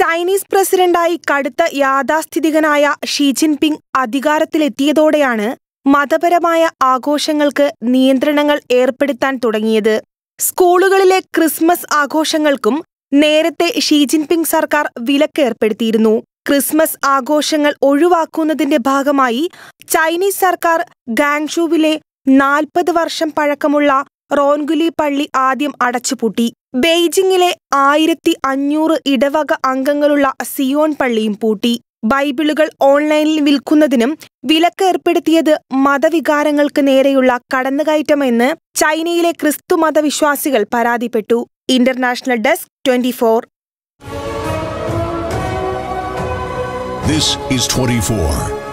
Chinese പ്രസിഡന്റായി കടുത്ത യാഥാസ്ഥിതികനായ Xi Jinping അധികാരത്തിലെത്തിയതോടെയാണ് മതപരമായ ആഘോഷങ്ങൾക്ക് നിയന്ത്രണങ്ങൾ ഏർപ്പെടുത്താൻ തുടങ്ങിയത്. സ്കൂളുകളിലെ ക്രിസ്മസ് ആഘോഷങ്ങൾക്കും നേരത്തെ ഷീ ജിൻപിങ് സർക്കാർ വിലക്കേർപ്പെടുത്തിയിരുന്നു ക്രിസ്മസ് ആഘോഷങ്ങൾ ഒഴിവാക്കുന്നതിന്റെ ഭാഗമായി ചൈനീസ് സർക്കാർ ഗാങ്ഷുവിലെ നാൽപ്പത് വർഷം പഴക്കമുള്ള റോൻഗുലി പള്ളി ആദ്യം അടച്ചുപൂട്ടി. ബെയ്ജിങ്ങിലെ ആയിരത്തി അഞ്ഞൂറ് ഇടവക അംഗങ്ങളുള്ള സിയോൺ പള്ളിയും പൂട്ടി. ബൈബിളുകൾ ഓൺലൈനിൽ വിൽക്കുന്നതിനും വിലക്ക് ഏർപ്പെടുത്തിയത് മതവികാരങ്ങൾക്ക് നേരെയുള്ള കടന്നുകയറ്റമെന്ന് ചൈനയിലെ ക്രിസ്തു മതവിശ്വാസികൾ പരാതിപ്പെട്ടു. International desk twenty This is 24.